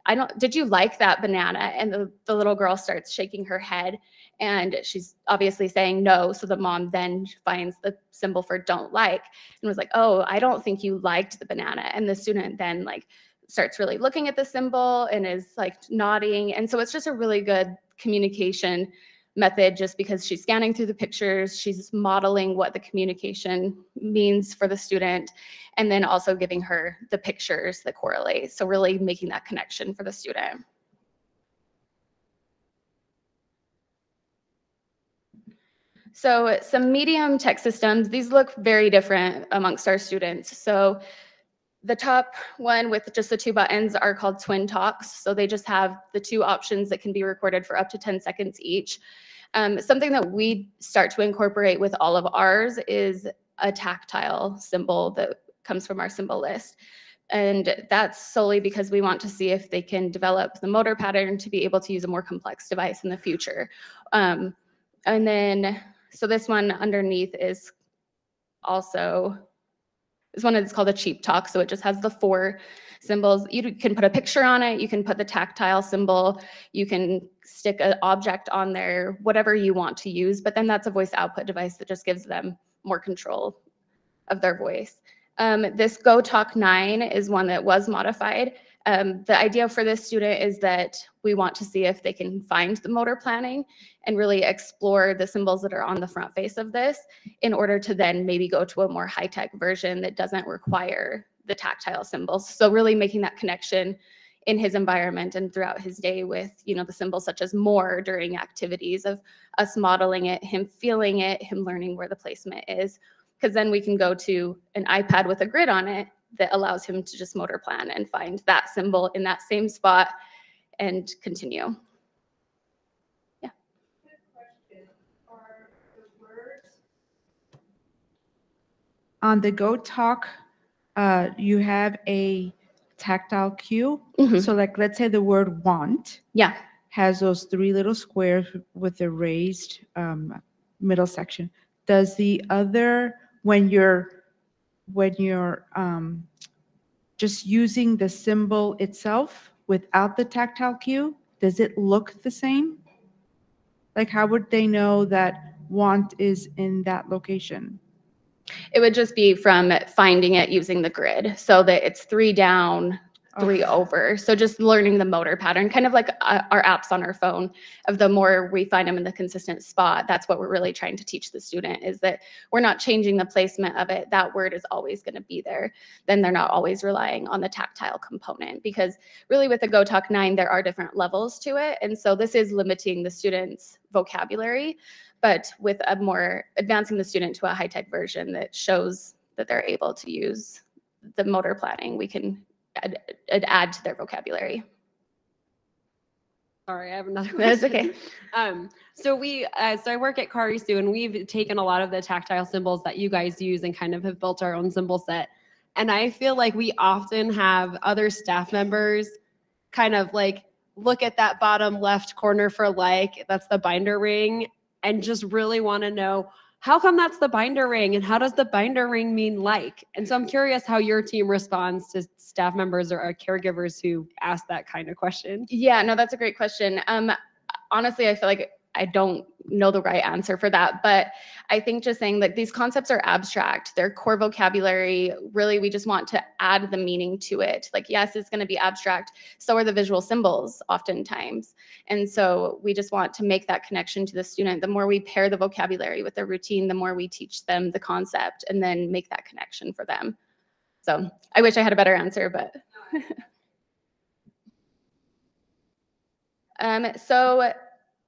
I don't, did you like that banana? And the, the little girl starts shaking her head and she's obviously saying no. So the mom then finds the symbol for don't like and was like, oh, I don't think you liked the banana. And the student then like starts really looking at the symbol and is like nodding. And so it's just a really good communication method just because she's scanning through the pictures, she's modeling what the communication means for the student, and then also giving her the pictures that correlate. So really making that connection for the student. So some medium text systems, these look very different amongst our students. So the top one with just the two buttons are called twin talks. So they just have the two options that can be recorded for up to 10 seconds each. Um, something that we start to incorporate with all of ours is a tactile symbol that comes from our symbol list. And that's solely because we want to see if they can develop the motor pattern to be able to use a more complex device in the future. Um, and then, so this one underneath is also is one that's called a cheap talk. So it just has the four symbols. You can put a picture on it. You can put the tactile symbol. You can stick an object on there, whatever you want to use. But then that's a voice output device that just gives them more control of their voice. Um, this Go Talk 9 is one that was modified. Um, the idea for this student is that we want to see if they can find the motor planning and really explore the symbols that are on the front face of this in order to then maybe go to a more high-tech version that doesn't require the tactile symbols. So really making that connection in his environment and throughout his day with you know the symbols such as more during activities of us modeling it him feeling it him learning where the placement is because then we can go to an ipad with a grid on it that allows him to just motor plan and find that symbol in that same spot and continue. Yeah. On the Go Talk, uh, you have a tactile cue. Mhm. So like, let's say the word want Yeah. has those three little squares with the raised um, middle section. does the other, when you're, when you're um, just using the symbol itself without the tactile cue, does it look the same? Like, how would they know that want is in that location? It would just be from finding it using the grid so that it's three down, three over. So just learning the motor pattern, kind of like uh, our apps on our phone of the more we find them in the consistent spot, that's what we're really trying to teach the student is that we're not changing the placement of it. That word is always going to be there. Then they're not always relying on the tactile component because really with the Go Talk 9, there are different levels to it. And so this is limiting the student's vocabulary, but with a more advancing the student to a high-tech version that shows that they're able to use the motor planning, we can add, to their vocabulary. Sorry, I have another That's question. okay. Um, so we, uh, so I work at Kauri Sue and we've taken a lot of the tactile symbols that you guys use and kind of have built our own symbol set. And I feel like we often have other staff members kind of like look at that bottom left corner for like, that's the binder ring and just really want to know how come that's the binder ring and how does the binder ring mean like? And so I'm curious how your team responds to staff members or uh, caregivers who ask that kind of question. Yeah, no, that's a great question. Um, honestly, I feel like I don't know the right answer for that, but I think just saying that these concepts are abstract. They're core vocabulary. Really, we just want to add the meaning to it. Like, yes, it's going to be abstract. So are the visual symbols oftentimes. And so we just want to make that connection to the student. The more we pair the vocabulary with the routine, the more we teach them the concept and then make that connection for them. So I wish I had a better answer, but. Um, so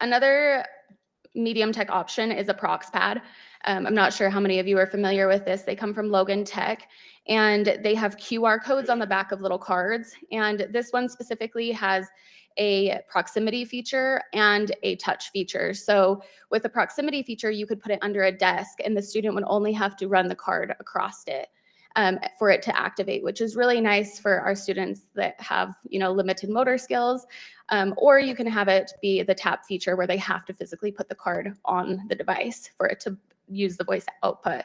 another medium tech option is a ProxPad. Um, I'm not sure how many of you are familiar with this. They come from Logan Tech and they have QR codes on the back of little cards. And this one specifically has a proximity feature and a touch feature. So with the proximity feature, you could put it under a desk and the student would only have to run the card across it um, for it to activate, which is really nice for our students that have, you know, limited motor skills. Um, or you can have it be the tap feature where they have to physically put the card on the device for it to use the voice output.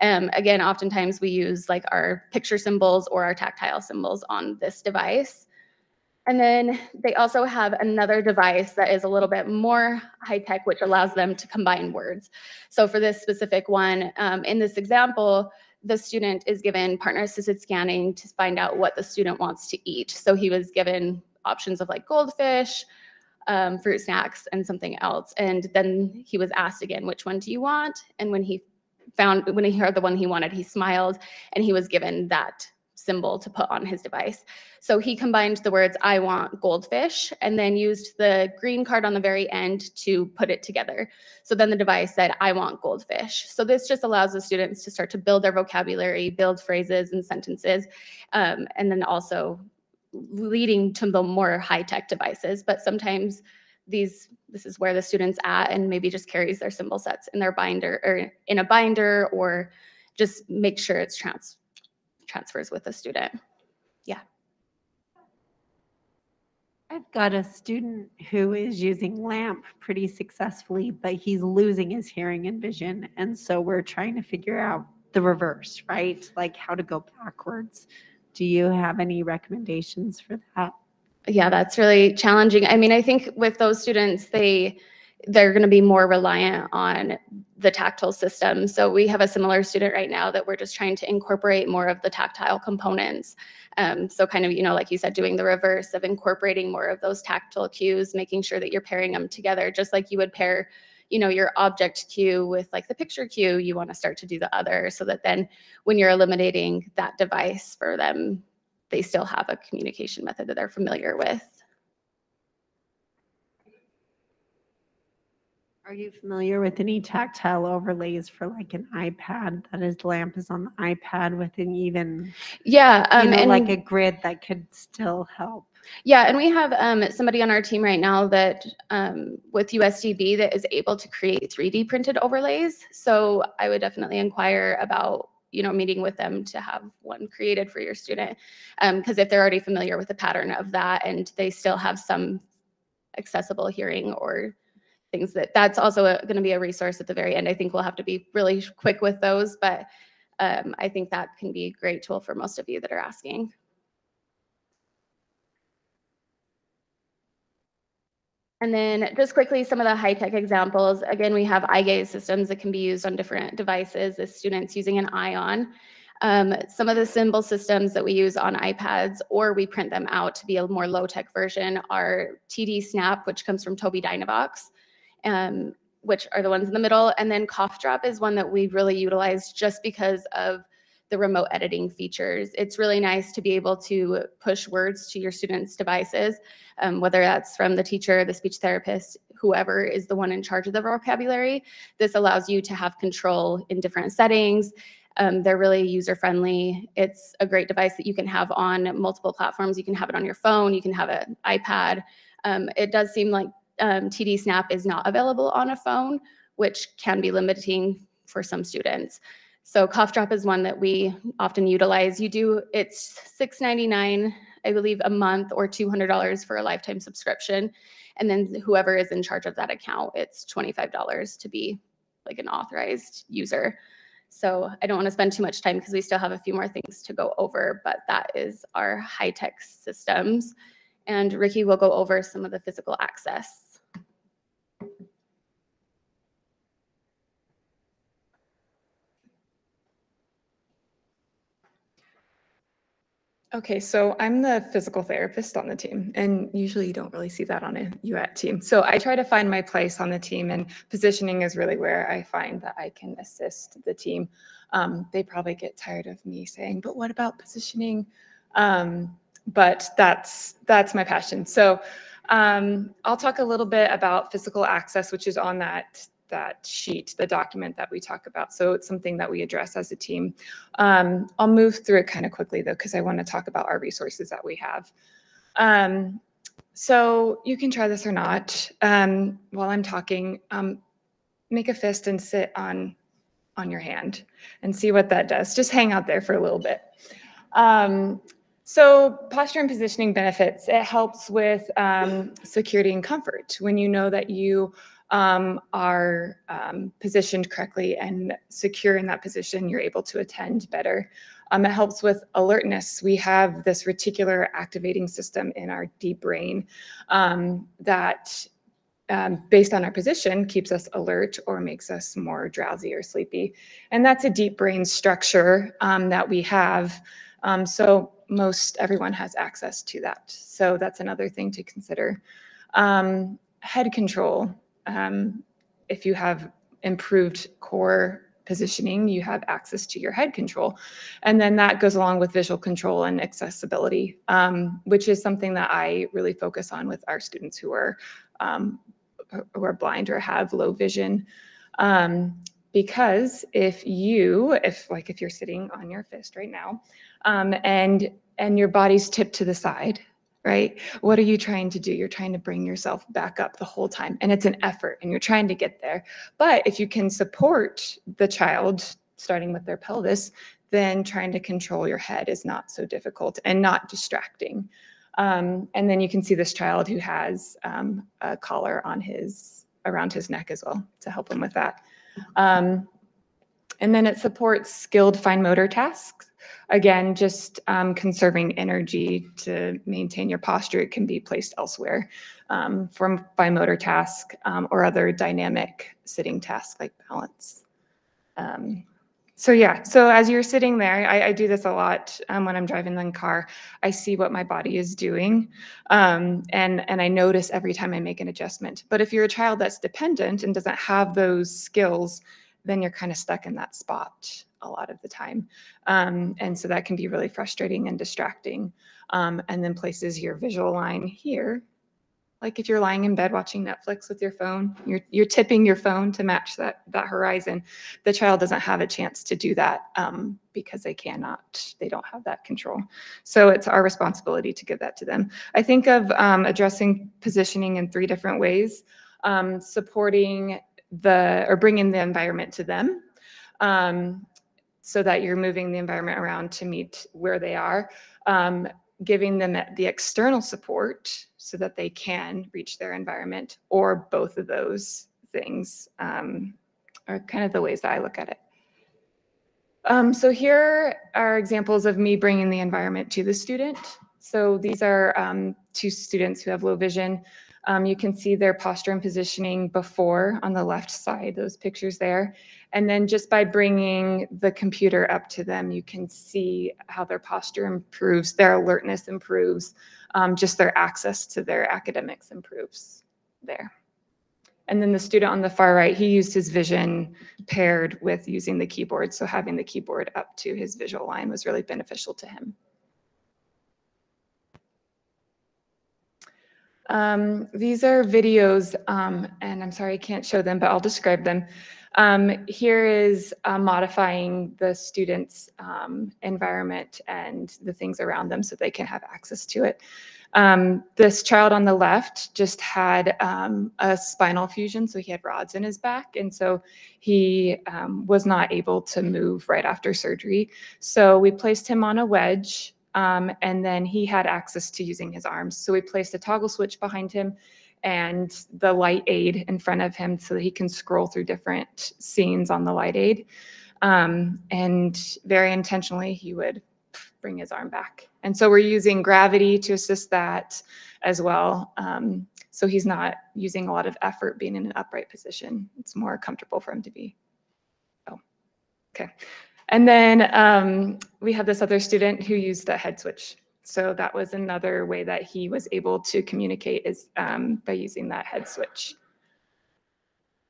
Um, again, oftentimes we use like our picture symbols or our tactile symbols on this device. And then they also have another device that is a little bit more high tech, which allows them to combine words. So for this specific one, um, in this example, the student is given partner assisted scanning to find out what the student wants to eat. So he was given options of like goldfish, um, fruit snacks, and something else. And then he was asked again, which one do you want? And when he found, when he heard the one he wanted, he smiled and he was given that symbol to put on his device. So he combined the words, I want goldfish, and then used the green card on the very end to put it together. So then the device said, I want goldfish. So this just allows the students to start to build their vocabulary, build phrases and sentences, um, and then also leading to the more high-tech devices. But sometimes these, this is where the student's at and maybe just carries their symbol sets in their binder or in a binder or just make sure it's trans transfers with a student. Yeah. I've got a student who is using LAMP pretty successfully, but he's losing his hearing and vision. And so we're trying to figure out the reverse, right? Like how to go backwards. Do you have any recommendations for that? Yeah, that's really challenging. I mean, I think with those students, they they're going to be more reliant on the tactile system. So we have a similar student right now that we're just trying to incorporate more of the tactile components. Um, so kind of, you know, like you said, doing the reverse of incorporating more of those tactile cues, making sure that you're pairing them together, just like you would pair, you know, your object cue with like the picture cue, you want to start to do the other so that then when you're eliminating that device for them, they still have a communication method that they're familiar with. Are you familiar with any tactile overlays for like an iPad? That is, LAMP is on the iPad with an even, Yeah, you um, know, and like a grid that could still help. yeah, and we have um, somebody on our team right now that um, with USDB that is able to create 3D printed overlays. So I would definitely inquire about you know meeting with them to have one created for your student because if they're already familiar with the pattern of that and they still have some accessible hearing or things that, that's also going to be a resource at the very end. I think we'll have to be really quick with those, but um, I think that can be a great tool for most of you that are asking. And then just quickly, some of the high-tech examples. Again, we have eye gaze systems that can be used on different devices as students using an ion. Um, some of the symbol systems that we use on iPads or we print them out to be a more low-tech version are TD Snap, which comes from Tobii Dynavox, um, which are the ones in the middle. And then Cough Drop is one that we really utilize just because of the remote editing features. It's really nice to be able to push words to your students' devices, um, whether that's from the teacher, the speech therapist, whoever is the one in charge of the vocabulary. This allows you to have control in different settings. Um, they're really user friendly. It's a great device that you can have on multiple platforms. You can have it on your phone, you can have an iPad. Um, it does seem like um, TD Snap is not available on a phone, which can be limiting for some students. So Cough Drop is one that we often utilize. You do, it's $6.99, I believe, a month or $200 for a lifetime subscription. And then whoever is in charge of that account, it's $25 to be like an authorized user. So I don't want to spend too much time because we still have a few more things to go over, but that is our high-tech systems. And Ricky will go over some of the physical access. Okay, so I'm the physical therapist on the team, and usually you don't really see that on a UAT team. So I try to find my place on the team, and positioning is really where I find that I can assist the team. Um, they probably get tired of me saying, "But what about positioning?" Um, but that's that's my passion. So um, I'll talk a little bit about physical access, which is on that that sheet, the document that we talk about. So it's something that we address as a team. Um, I'll move through it kind of quickly though, because I want to talk about our resources that we have. Um, so you can try this or not. Um, while I'm talking, um, make a fist and sit on, on your hand and see what that does. Just hang out there for a little bit. Um, so posture and positioning benefits, it helps with um, security and comfort. When you know that you um, are um, positioned correctly and secure in that position, you're able to attend better. Um, it helps with alertness. We have this reticular activating system in our deep brain um, that, um, based on our position, keeps us alert or makes us more drowsy or sleepy. And that's a deep brain structure um, that we have. so most everyone has access to that. So that's another thing to consider. head control um, if you have improved core positioning, you have access to your head control. And then that goes along with visual control and accessibility, um, which is something that I really focus on with our students who are um, who are blind or have low vision. Um, because if you, if like if you're sitting on your fist right now, um, and and your body's tipped to the side, right? What are you trying to do? You're trying to bring yourself back up the whole time, and it's an effort, and you're trying to get there. But if you can support the child, starting with their pelvis, then trying to control your head is not so difficult and not distracting. Um, and then you can see this child who has um, a collar on his around his neck as well to help him with that. Um, and then it supports skilled fine motor tasks. Again, just um, conserving energy to maintain your posture. It can be placed elsewhere um, from motor task um, or other dynamic sitting tasks like balance. Um, so yeah, so as you're sitting there, I, I do this a lot um, when I'm driving the car. I see what my body is doing, um, and and I notice every time I make an adjustment. But if you're a child that's dependent and doesn't have those skills, then you're kind of stuck in that spot a lot of the time. Um, and so that can be really frustrating and distracting. Um, and then places your visual line here, like if you're lying in bed watching Netflix with your phone, you're, you're tipping your phone to match that, that horizon. The child doesn't have a chance to do that um, because they cannot, they don't have that control. So it's our responsibility to give that to them. I think of um, addressing positioning in three different ways. Um, supporting the, or bringing the environment to them. Um, so that you're moving the environment around to meet where they are. Um, giving them the external support so that they can reach their environment, or both of those things um, are kind of the ways that I look at it. Um, so here are examples of me bringing the environment to the student. So these are um, two students who have low vision. Um, you can see their posture and positioning before on the left side, those pictures there. And then just by bringing the computer up to them, you can see how their posture improves, their alertness improves, um, just their access to their academics improves there. And then the student on the far right, he used his vision paired with using the keyboard. So having the keyboard up to his visual line was really beneficial to him. Um, these are videos, um, and I'm sorry I can't show them, but I'll describe them. Um, here is uh, modifying the student's um, environment and the things around them so they can have access to it. Um, this child on the left just had um, a spinal fusion, so he had rods in his back, and so he was not able to move right after surgery. So we placed him on a wedge, um, and then he had access to using his arms. So we placed a toggle switch behind him and the light aid in front of him so that he can scroll through different scenes on the light aid. Um, and very intentionally, he would bring his arm back. And so we're using gravity to assist that as well. Um, so he's not using a lot of effort being in an upright position. It's more comfortable for him to be. Oh, okay. And then um, we have this other student who used a head switch. So that was another way that he was able to communicate is um, by using that head switch.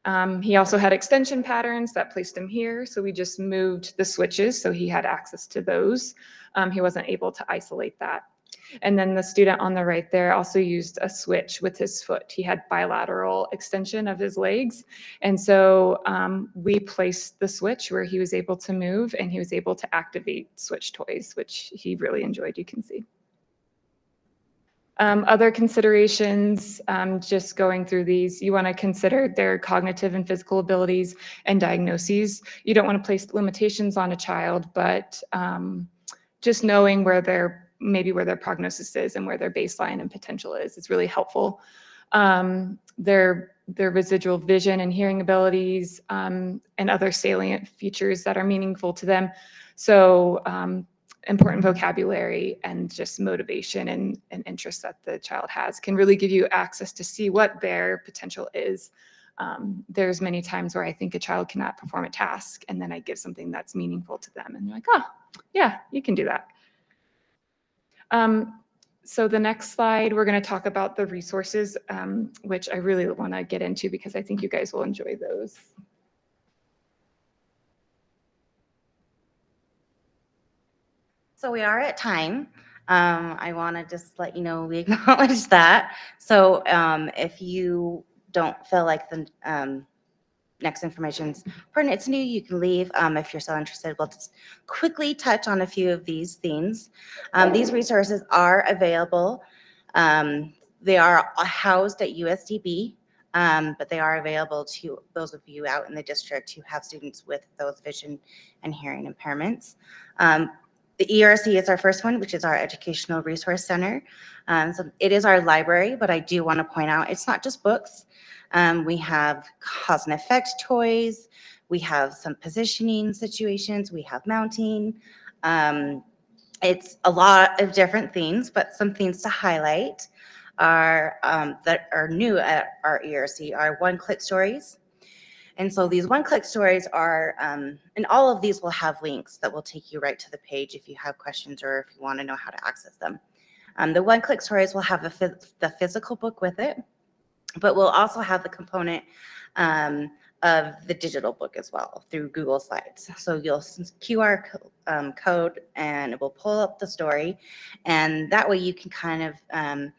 Um, he also had extension patterns that placed him here. So we just moved the switches so he had access to those. Um, he wasn't able to isolate that. And then the student on the right there also used a switch with his foot. He had bilateral extension of his legs. And so um, we placed the switch where he was able to move and he was able to activate switch toys, which he really enjoyed, you can see. Um, other considerations, um, just going through these, you want to consider their cognitive and physical abilities and diagnoses. You don't want to place limitations on a child, but um, just knowing where their maybe where their prognosis is and where their baseline and potential is is really helpful. Um, their their residual vision and hearing abilities um, and other salient features that are meaningful to them. So um, important vocabulary and just motivation and, and interest that the child has can really give you access to see what their potential is. Um, there's many times where I think a child cannot perform a task and then I give something that's meaningful to them and they're like, oh, yeah, you can do that. Um, so the next slide, we're going to talk about the resources, um, which I really want to get into because I think you guys will enjoy those. So we are at time. Um, I want to just let you know we acknowledge that. So um, if you don't feel like the next information's pertinent to you, you can leave. Um, if you're still interested, we'll just quickly touch on a few of these themes. Um, these resources are available. Um, they are housed at USDB, um, but they are available to those of you out in the district who have students with those vision and hearing impairments. Um, the ERC is our first one, which is our Educational Resource Center. Um, so it is our library, but I do want to point out it's not just books. Um, we have cause and effect toys. We have some positioning situations. We have mounting. Um, it's a lot of different things, but some things to highlight are um, that are new at our ERC are one-click stories. And so these one-click stories are, um, and all of these will have links that will take you right to the page if you have questions or if you want to know how to access them. Um, the one-click stories will have the, the physical book with it, but we'll also have the component um, of the digital book as well through Google Slides. So you'll QR um, code and it will pull up the story, and that way you can kind of um,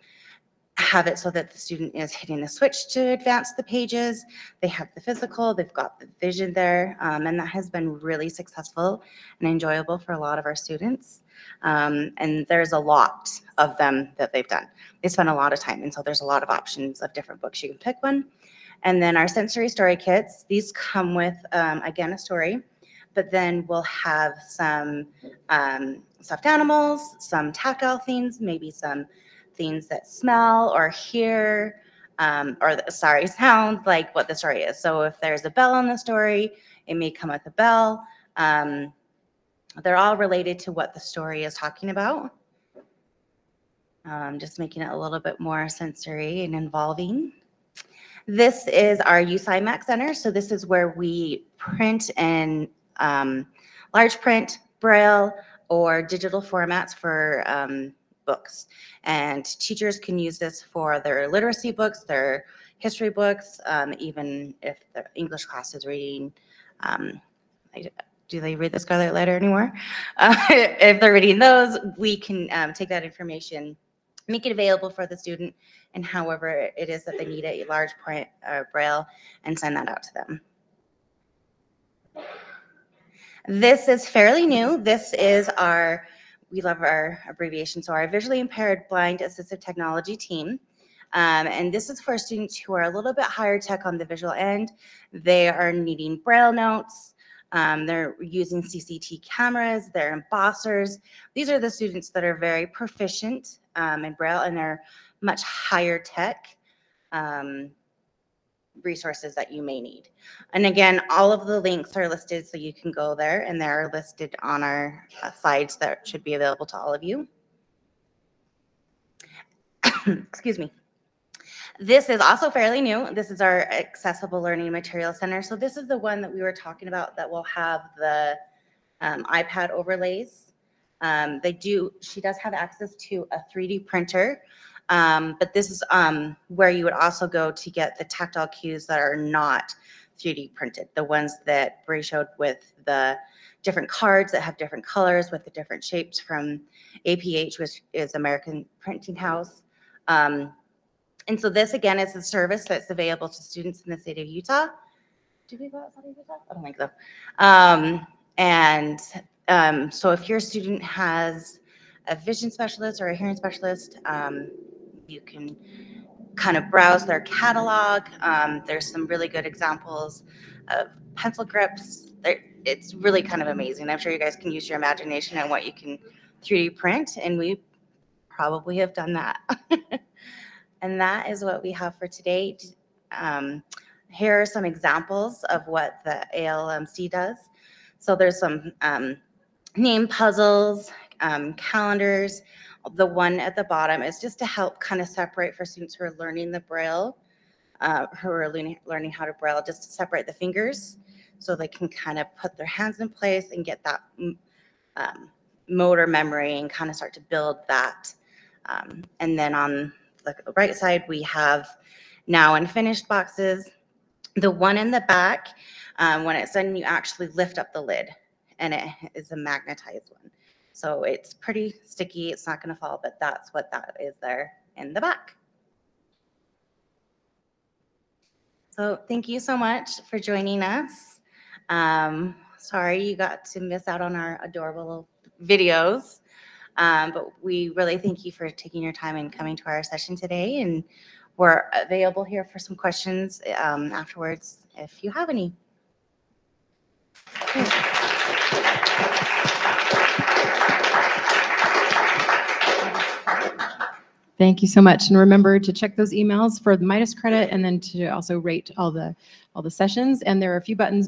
have it so that the student is hitting the switch to advance the pages. They have the physical, they've got the vision there, um, and that has been really successful and enjoyable for a lot of our students. Um, and there's a lot of them that they've done. They spend a lot of time, and so there's a lot of options of different books. You can pick one. And then our sensory story kits, these come with, um, again, a story. but then we'll have some um, stuffed animals, some tactile things, maybe some things that smell or hear, um, or the- sorry, sound like what the story is. So if there's a bell in the story, it may come with a bell. Um, they're all related to what the story is talking about. Um, just making it a little bit more sensory and involving. This is our USIMAC Center. So this is where we print in um, large print, braille, or digital formats for um, books. And teachers can use this for their literacy books, their history books, um, even if the English class is reading. Um, do they read the Scarlet Letter anymore? Uh, if they're reading those, we can um, take that information, make it available for the student, and however it is that they need it, large print or braille, and send that out to them. This is fairly new. This is our, we love our abbreviation, so our visually impaired blind assistive technology team. Um, and this is for students who are a little bit higher tech on the visual end. They are needing braille notes. Um, they're using CCT cameras, they're embossers. These are the students that are very proficient um, in braille and they're much higher tech um, resources that you may need. And again, all of the links are listed so you can go there and they're listed on our uh, slides that should be available to all of you. Excuse me. This is also fairly new. This is our accessible learning material center. So this is the one that we were talking about that will have the um, iPad overlays. Um, they do, she does have access to a 3D printer. Um, but this is um, where you would also go to get the tactile cues that are not 3D printed, the ones that Bree showed with the different cards that have different colors with the different shapes from APH, which is American Printing House. Um, and so this again is a service that's available to students in the state of Utah. Do we go outside of Utah? I don't think so. Um, and um, so if your student has a vision specialist or a hearing specialist, um, you can kind of browse their catalog. Um, there's some really good examples of pencil grips. There, it's really kind of amazing. I'm sure you guys can use your imagination and what you can 3D print, and we probably have done that. and that is what we have for today. Um, here are some examples of what the ALMC does. So there's some um, name puzzles, um, calendars. The one at the bottom is just to help kind of separate for students who are learning the Braille, uh, who are learning, learning how to Braille, just to separate the fingers so they can kind of put their hands in place and get that um, motor memory and kind of start to build that. Um, and then on the right side, we have now unfinished boxes. The one in the back, um, when it's done, you actually lift up the lid and it is a magnetized one. So it's pretty sticky. It's not going to fall, but that's what that is there in the back. So thank you so much for joining us. Um, sorry you got to miss out on our adorable videos. Um, but we really thank you for taking your time and coming to our session today. And we're available here for some questions um, afterwards if you have any. Thank you so much. And remember to check those emails for the Midas credit and then to also rate all the, all the sessions. And there are a few buttons back